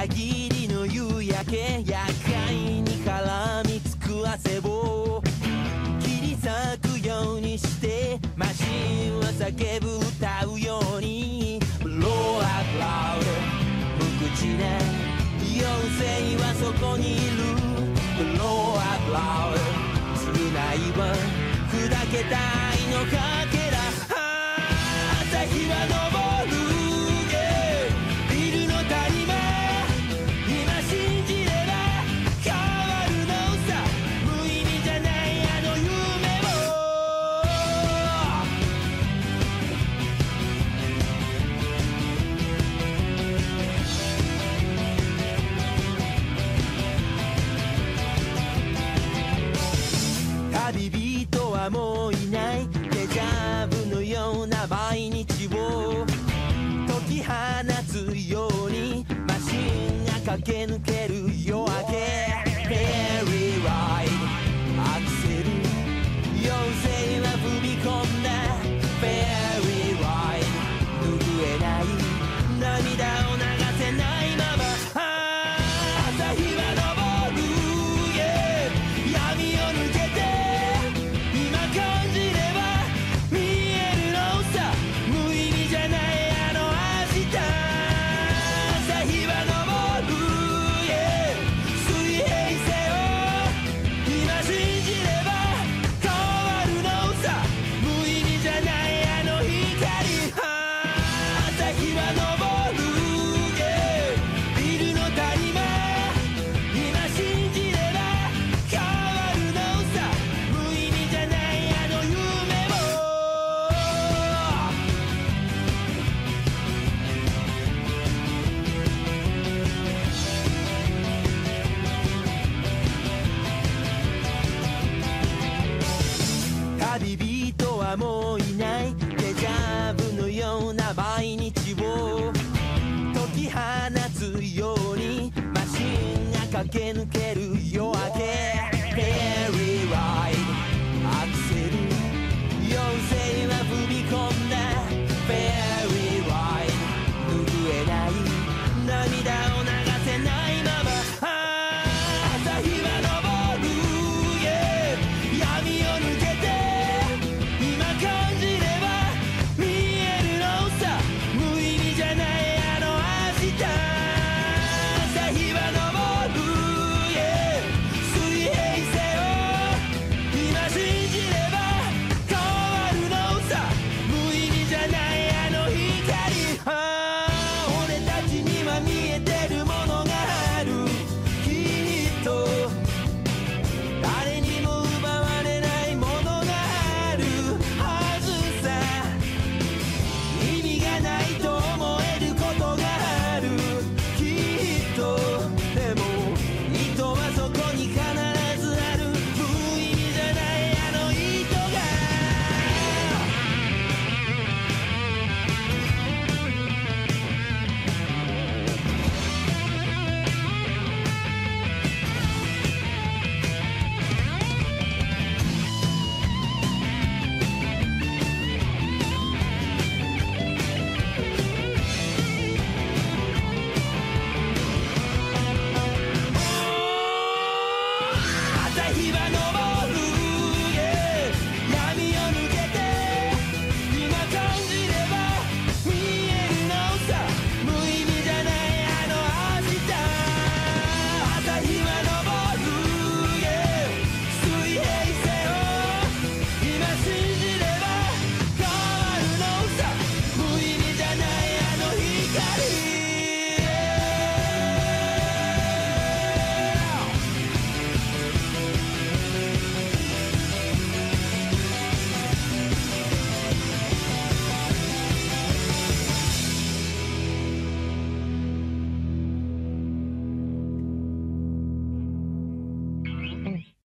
裏切りの夕焼け厄介に絡みつく汗を。切り裂くようにしてマシンは叫ぶ歌うように。Blow out loud 無口な妖精はそこにいる。Blow out loud 償いは砕けた愛のかけ旅人はもういない。デジャブのような毎日を。解き放つように。マシンが駆け抜ける夜旅人はもういない。デジャブのような毎日を。解き放つように。マシンが駆け抜ける。